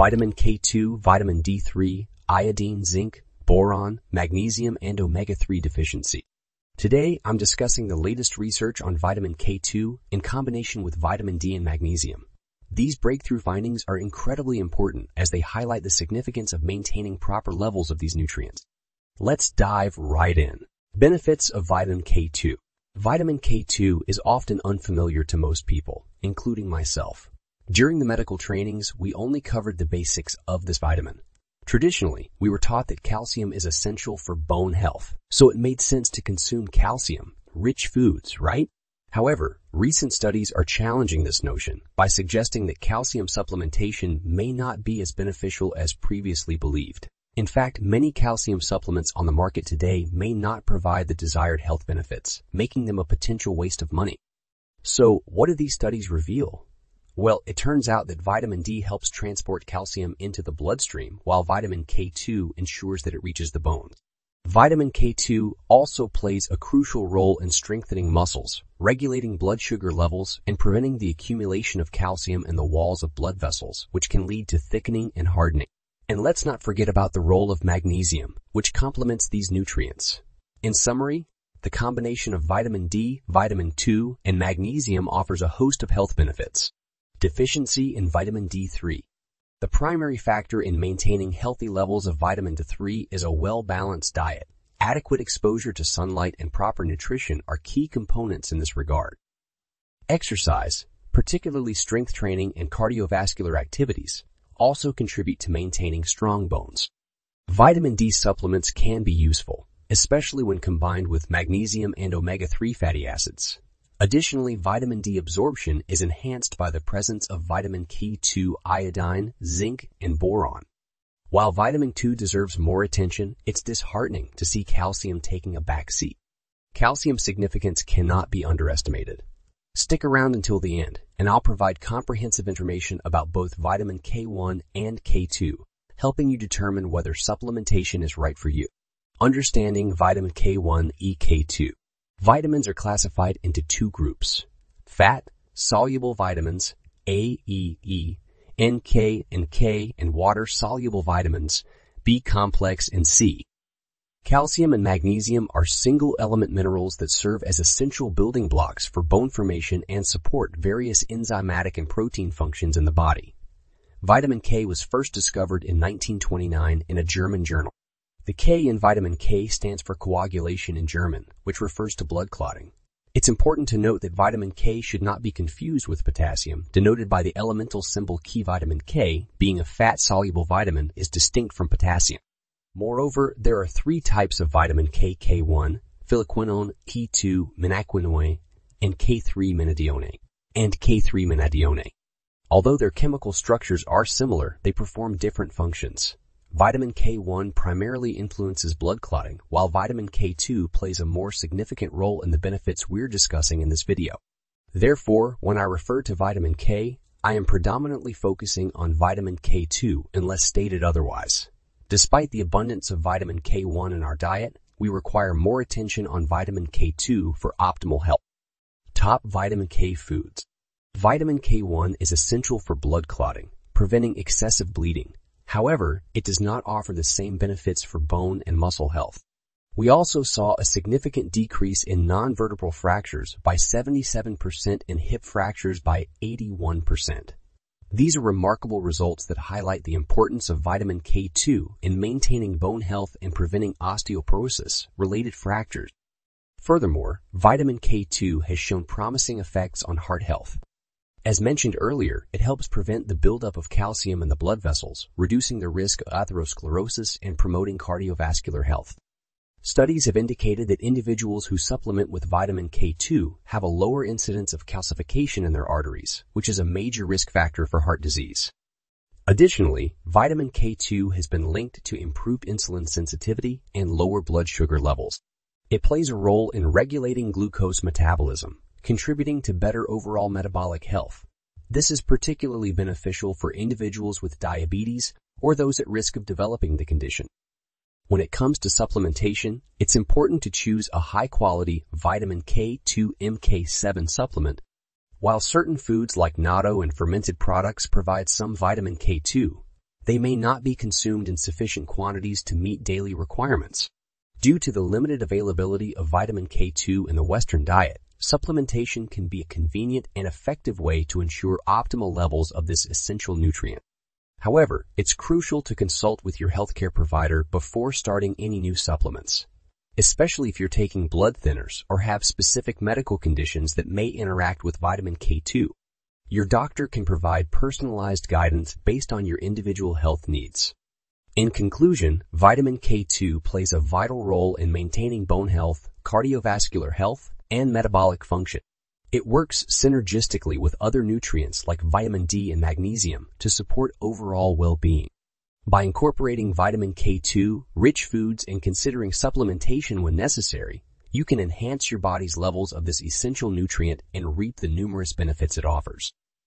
vitamin K2, vitamin D3, iodine, zinc, boron, magnesium, and omega-3 deficiency. Today, I'm discussing the latest research on vitamin K2 in combination with vitamin D and magnesium. These breakthrough findings are incredibly important as they highlight the significance of maintaining proper levels of these nutrients. Let's dive right in. Benefits of vitamin K2. Vitamin K2 is often unfamiliar to most people, including myself. During the medical trainings, we only covered the basics of this vitamin. Traditionally, we were taught that calcium is essential for bone health, so it made sense to consume calcium-rich foods, right? However, recent studies are challenging this notion by suggesting that calcium supplementation may not be as beneficial as previously believed. In fact, many calcium supplements on the market today may not provide the desired health benefits, making them a potential waste of money. So, what do these studies reveal? Well, it turns out that vitamin D helps transport calcium into the bloodstream, while vitamin K2 ensures that it reaches the bones. Vitamin K2 also plays a crucial role in strengthening muscles, regulating blood sugar levels, and preventing the accumulation of calcium in the walls of blood vessels, which can lead to thickening and hardening. And let's not forget about the role of magnesium, which complements these nutrients. In summary, the combination of vitamin D, vitamin 2, and magnesium offers a host of health benefits. Deficiency in vitamin D3. The primary factor in maintaining healthy levels of vitamin D3 is a well-balanced diet. Adequate exposure to sunlight and proper nutrition are key components in this regard. Exercise, particularly strength training and cardiovascular activities, also contribute to maintaining strong bones. Vitamin D supplements can be useful, especially when combined with magnesium and omega-3 fatty acids. Additionally, vitamin D absorption is enhanced by the presence of vitamin K2 iodine, zinc, and boron. While vitamin 2 deserves more attention, it's disheartening to see calcium taking a back seat. Calcium's significance cannot be underestimated. Stick around until the end, and I'll provide comprehensive information about both vitamin K1 and K2, helping you determine whether supplementation is right for you. Understanding vitamin K1 EK2. Vitamins are classified into two groups. Fat, soluble vitamins, A, E, E, NK and K, and water-soluble vitamins, B complex and C. Calcium and magnesium are single element minerals that serve as essential building blocks for bone formation and support various enzymatic and protein functions in the body. Vitamin K was first discovered in 1929 in a German journal. The K in vitamin K stands for coagulation in German, which refers to blood clotting. It's important to note that vitamin K should not be confused with potassium, denoted by the elemental symbol K vitamin K, being a fat-soluble vitamin, is distinct from potassium. Moreover, there are three types of vitamin K, K1, phylloquinone, K2, menaquinone, and K3 menadione, and K3 menadione. Although their chemical structures are similar, they perform different functions. Vitamin K1 primarily influences blood clotting, while vitamin K2 plays a more significant role in the benefits we're discussing in this video. Therefore, when I refer to vitamin K, I am predominantly focusing on vitamin K2 unless stated otherwise. Despite the abundance of vitamin K1 in our diet, we require more attention on vitamin K2 for optimal health. Top vitamin K foods. Vitamin K1 is essential for blood clotting, preventing excessive bleeding. However, it does not offer the same benefits for bone and muscle health. We also saw a significant decrease in non-vertebral fractures by 77% and hip fractures by 81%. These are remarkable results that highlight the importance of vitamin K2 in maintaining bone health and preventing osteoporosis related fractures. Furthermore, vitamin K2 has shown promising effects on heart health. As mentioned earlier, it helps prevent the buildup of calcium in the blood vessels, reducing the risk of atherosclerosis and promoting cardiovascular health. Studies have indicated that individuals who supplement with vitamin K2 have a lower incidence of calcification in their arteries, which is a major risk factor for heart disease. Additionally, vitamin K2 has been linked to improved insulin sensitivity and lower blood sugar levels. It plays a role in regulating glucose metabolism, contributing to better overall metabolic health. This is particularly beneficial for individuals with diabetes or those at risk of developing the condition. When it comes to supplementation, it's important to choose a high-quality vitamin K2 MK7 supplement. While certain foods like natto and fermented products provide some vitamin K2, they may not be consumed in sufficient quantities to meet daily requirements. Due to the limited availability of vitamin K2 in the Western diet, supplementation can be a convenient and effective way to ensure optimal levels of this essential nutrient. However, it's crucial to consult with your healthcare provider before starting any new supplements, especially if you're taking blood thinners or have specific medical conditions that may interact with vitamin K2. Your doctor can provide personalized guidance based on your individual health needs. In conclusion, vitamin K2 plays a vital role in maintaining bone health, cardiovascular health, and metabolic function. It works synergistically with other nutrients like vitamin D and magnesium to support overall well-being. By incorporating vitamin K2, rich foods, and considering supplementation when necessary, you can enhance your body's levels of this essential nutrient and reap the numerous benefits it offers.